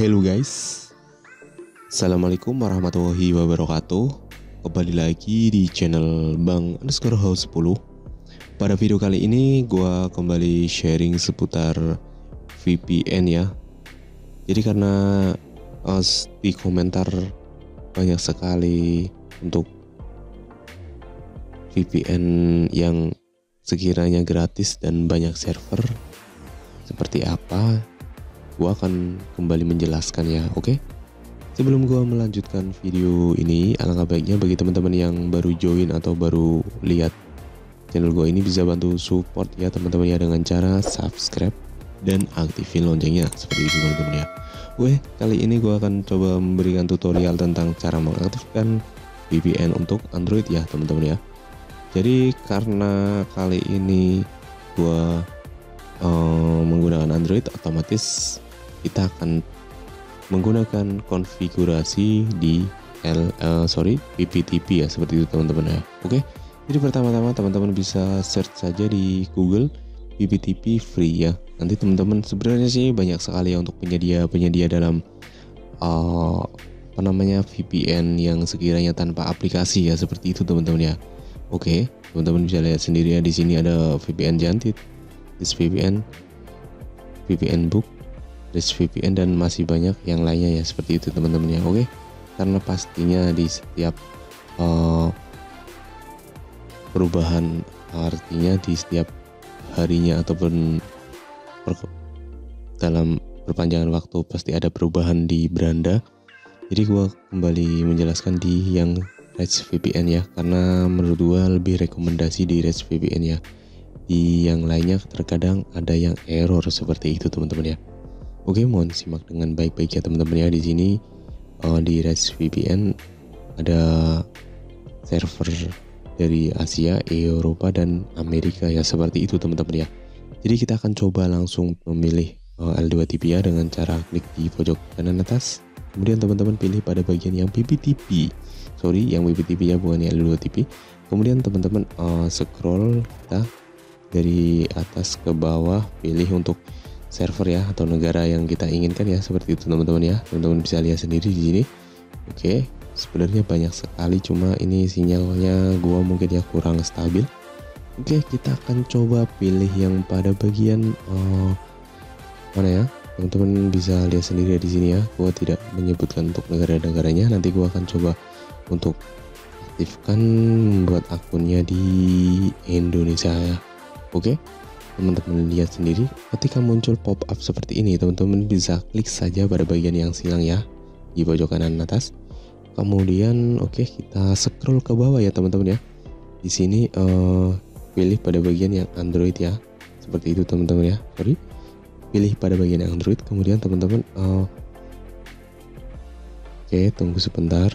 Hello guys. Assalamualaikum warahmatullahi wabarakatuh. Kembali lagi di channel Bang underscore house 10 Pada video kali ini gue kembali sharing seputar VPN ya. Jadi karena uh, di komentar banyak sekali untuk VPN yang sekiranya gratis dan banyak server seperti apa gue akan kembali menjelaskan ya oke okay? sebelum gue melanjutkan video ini alangkah baiknya bagi teman-teman yang baru join atau baru lihat channel gue ini bisa bantu support ya teman-teman ya dengan cara subscribe dan aktifin loncengnya seperti itu teman-teman ya Oke kali ini gue akan coba memberikan tutorial tentang cara mengaktifkan VPN untuk Android ya teman-teman ya jadi karena kali ini gue uh, menggunakan Android otomatis kita akan menggunakan konfigurasi di L uh, sorry PPTP ya seperti itu teman-teman ya. Oke jadi pertama-tama teman-teman bisa search saja di Google PPTP free ya. Nanti teman-teman sebenarnya sih banyak sekali ya untuk penyedia-penyedia dalam uh, apa namanya VPN yang sekiranya tanpa aplikasi ya seperti itu teman-teman ya. Oke teman-teman bisa lihat sendiri ya di sini ada VPN jantit this VPN VPN book VPN dan masih banyak yang lainnya ya seperti itu teman-teman ya oke? Karena pastinya di setiap uh, perubahan artinya di setiap harinya ataupun per, dalam perpanjangan waktu pasti ada perubahan di beranda. Jadi gua kembali menjelaskan di yang Reds VPN ya karena menurut gua lebih rekomendasi di Reds VPN ya. Di yang lainnya terkadang ada yang error seperti itu teman-teman ya Oke, mohon simak dengan baik-baik ya teman-teman ya di sini uh, di Res VPN ada server dari Asia, Eropa dan Amerika ya seperti itu teman-teman ya. Jadi kita akan coba langsung memilih uh, L2TP ya dengan cara klik di pojok kanan atas. Kemudian teman-teman pilih pada bagian yang PPTP. Sorry, yang PPTP ya bukan yang L2TP. Kemudian teman-teman uh, scroll kita dari atas ke bawah pilih untuk server ya atau negara yang kita inginkan ya seperti itu teman-teman ya. Teman-teman bisa lihat sendiri di sini. Oke sebenarnya banyak sekali cuma ini sinyalnya gua mungkin ya kurang stabil. Oke kita akan coba pilih yang pada bagian uh, mana ya? Teman-teman bisa lihat sendiri ya di sini ya. Gua tidak menyebutkan untuk negara-negaranya. Nanti gua akan coba untuk aktifkan membuat akunnya di Indonesia ya. Oke teman-teman lihat sendiri ketika muncul pop up seperti ini teman-teman bisa klik saja pada bagian yang silang ya di pojok kanan atas. Kemudian oke okay, kita scroll ke bawah ya teman-teman ya. Di sini uh, pilih pada bagian yang Android ya seperti itu teman-teman ya. Sorry. Pilih pada bagian yang Android kemudian teman-teman uh, oke okay, tunggu sebentar.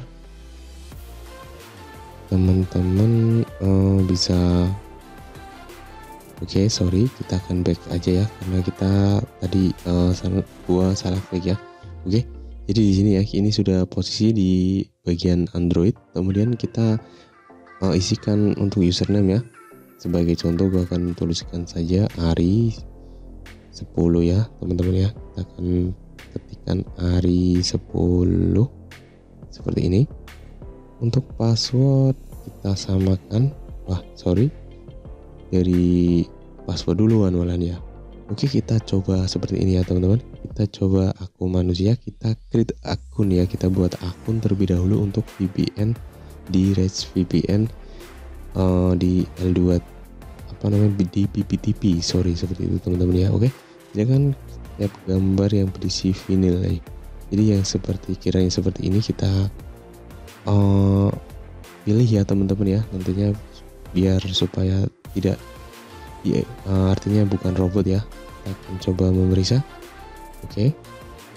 Teman-teman uh, bisa Oke, okay, sorry, kita akan back aja ya karena kita tadi uh, salah, gua salah klik ya. Oke. Okay, jadi di sini ya, ini sudah posisi di bagian Android. Kemudian kita uh, isikan untuk username ya. Sebagai contoh gua akan tuliskan saja Ari 10 ya, teman-teman ya. Kita akan ketikkan Ari 10 seperti ini. Untuk password kita samakan. Wah, sorry dari password duluan malah ya Oke kita coba seperti ini ya teman-teman. Kita coba akun manusia Kita create akun ya. Kita buat akun terlebih dahulu untuk VPN Di Rage VPN uh, eh, Di L2 Apa namanya Di PPTP Sorry seperti itu teman-teman ya. Oke kan setiap gambar yang berisi vinyl ya. Jadi yang seperti kiranya seperti ini kita uh, Pilih ya teman-teman ya. Nantinya biar supaya tidak. Ya, uh, artinya bukan robot ya. Kita akan coba memeriksa. Oke. Okay.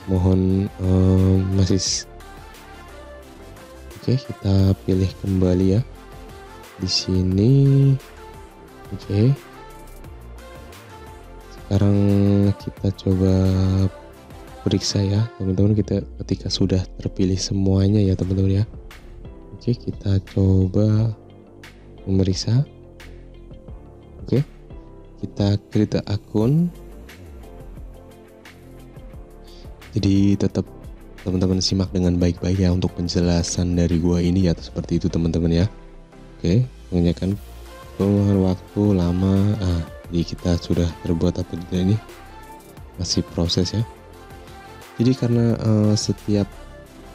mohon uh, masih oke okay, kita pilih kembali ya. Di sini oke. Okay. sekarang kita coba periksa ya. Teman-teman kita ketika sudah terpilih semuanya ya teman-teman ya. Oke kita coba memeriksa Oke. Kita create akun. Jadi tetap teman-teman simak dengan baik-baik ya untuk penjelasan dari gua ini ya seperti itu teman-teman ya oke menanyakan peluang waktu lama ah jadi kita sudah terbuat apa tidak ini masih proses ya jadi karena uh, setiap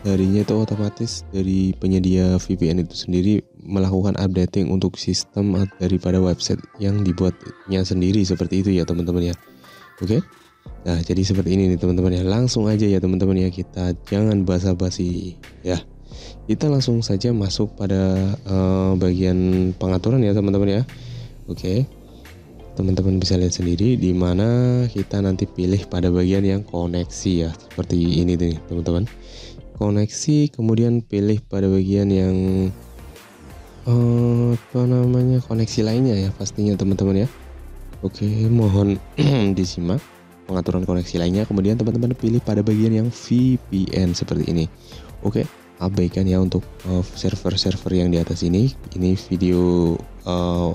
harinya itu otomatis dari penyedia VPN itu sendiri melakukan updating untuk sistem daripada website yang dibuatnya sendiri seperti itu ya teman-teman ya. Oke? Nah jadi seperti ini nih teman-teman ya. Langsung aja ya teman-teman ya. Kita jangan basa-basi ya. Kita langsung saja masuk pada uh, bagian pengaturan ya teman-teman ya. Oke? Teman-teman bisa lihat sendiri di mana kita nanti pilih pada bagian yang koneksi ya seperti ini nih teman-teman koneksi kemudian pilih pada bagian yang uh, apa namanya koneksi lainnya ya pastinya teman-teman ya. Oke mohon disimak pengaturan koneksi lainnya. Kemudian teman-teman pilih pada bagian yang VPN seperti ini. Oke abaikan ya untuk eh, server-server yang di atas ini. Ini video uh,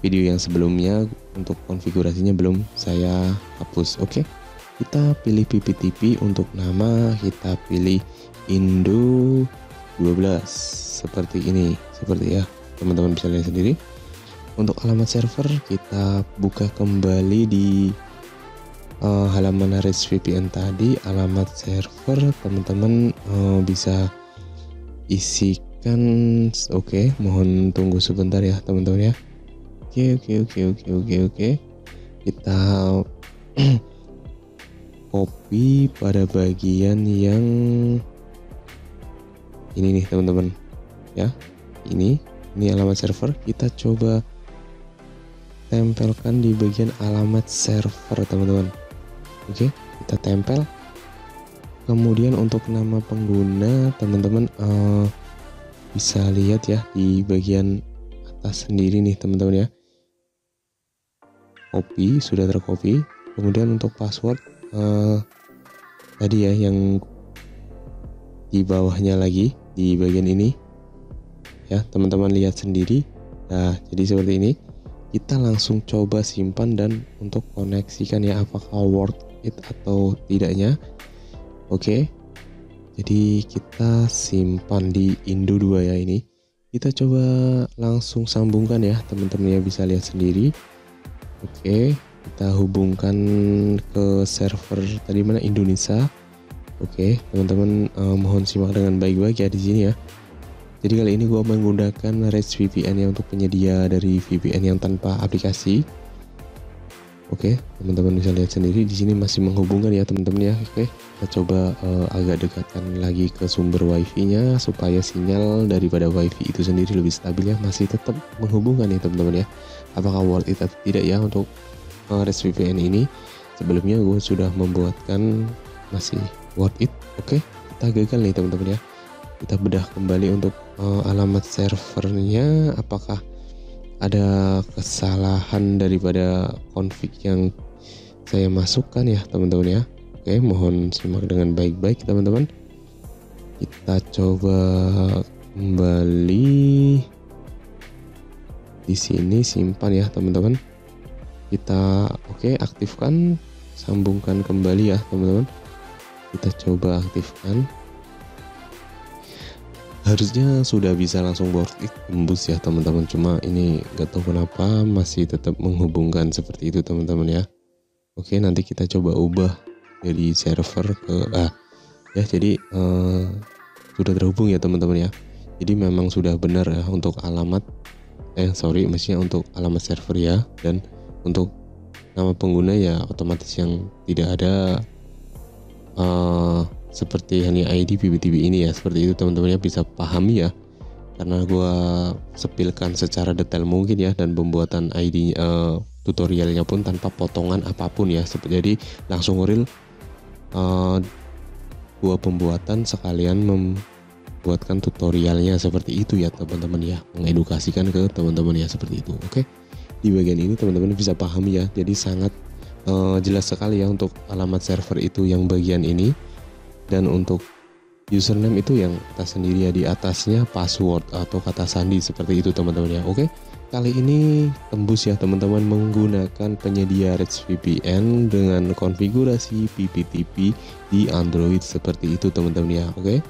video yang sebelumnya untuk konfigurasinya belum saya hapus. Oke. okay? Kita pilih PPTP untuk nama kita pilih Indo 12 seperti ini seperti ya teman-teman bisa lihat sendiri. Untuk alamat server kita buka kembali di uh, halaman REST VPN tadi. Alamat server teman-teman uh, bisa isikan. Oke okay, mohon tunggu sebentar ya teman-teman ya. Oke okay, oke okay, oke okay, oke oke oke. Kita copy pada bagian yang ini nih teman-teman. Ya ini ini alamat server. Kita coba tempelkan di bagian alamat server teman-teman. Oke kita tempel. Kemudian untuk nama pengguna teman-teman uh, bisa lihat ya di bagian atas sendiri nih teman-teman ya. Copy sudah tercopy kemudian untuk password uh, tadi ya yang di bawahnya lagi di bagian ini. Ya teman-teman lihat sendiri. Nah jadi seperti ini. Kita langsung coba simpan dan untuk koneksikan ya apakah worth it atau tidaknya. Oke. Jadi kita simpan di Indo 2 ya ini. Kita coba langsung sambungkan ya teman-teman ya bisa lihat sendiri. Oke kita hubungkan ke server tadi mana Indonesia oke teman-teman uh, mohon simak dengan baik-baik ya di sini ya jadi kali ini gue menggunakan REST VPN yang untuk penyedia dari VPN yang tanpa aplikasi Oke, teman-teman bisa lihat sendiri di sini masih menghubungkan ya teman-teman ya. Oke, kita coba uh, agak dekatkan lagi ke sumber wifi-nya supaya sinyal daripada wifi itu sendiri lebih stabil ya. Masih tetap menghubungkan ya teman-teman ya. Apakah worth it atau tidak ya untuk REST VPN ini? Sebelumnya gue sudah membuatkan masih worth it. Oke, kita gagal nih teman-teman ya. Kita bedah kembali untuk uh, alamat servernya. Apakah ada kesalahan daripada config yang saya masukkan ya teman-teman ya oke mohon simak dengan baik-baik teman-teman kita coba kembali di sini simpan ya teman-teman kita oke aktifkan. Sambungkan kembali ya teman-teman. Kita coba aktifkan. Harusnya sudah bisa langsung worth it tembus ya teman-teman. Cuma ini gak tahu kenapa masih tetap menghubungkan seperti itu teman-teman ya. Oke nanti kita coba ubah dari server ke ah ya jadi uh, sudah terhubung ya teman-teman ya. Jadi memang sudah benar ya untuk alamat. Eh sorry maksudnya untuk alamat server ya dan untuk nama pengguna ya otomatis yang tidak ada uh, seperti hanya ID PBTV ini ya. Seperti itu teman-teman ya bisa pahami ya. Karena gue sepilkan secara detail mungkin ya dan pembuatan ID uh, eh, tutorialnya pun tanpa potongan apa pun ya. Jadi langsung real uh, gua pembuatan sekalian membuatkan tutorialnya seperti itu ya teman-teman ya. Mengedukasikan ke teman-teman ya seperti itu oke di bagian ini teman-teman bisa pahami ya. Jadi sangat uh, jelas sekali ya untuk alamat server itu yang bagian ini. Dan untuk username itu yang atas sendiri ya di atasnya password atau kata sandi seperti itu teman-teman ya. Oke kali ini tembus ya teman-teman menggunakan penyedia Reds VPN dengan konfigurasi PPTP di Android seperti itu teman-teman ya. Oke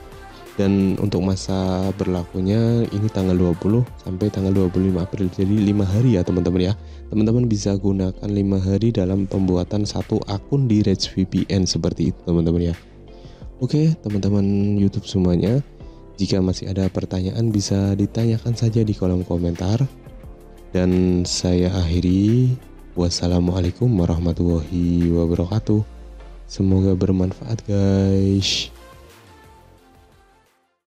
dan untuk masa berlakunya ini tanggal 20 sampai tanggal 25 April jadi lima hari ya teman-teman ya teman-teman bisa gunakan lima hari dalam pembuatan satu akun di Reds VPN seperti itu teman-teman ya Oke, teman-teman YouTube semuanya, jika masih ada pertanyaan bisa ditanyakan saja di kolom komentar. Dan saya akhiri, wassalamualaikum warahmatullahi wabarakatuh. Semoga bermanfaat, guys.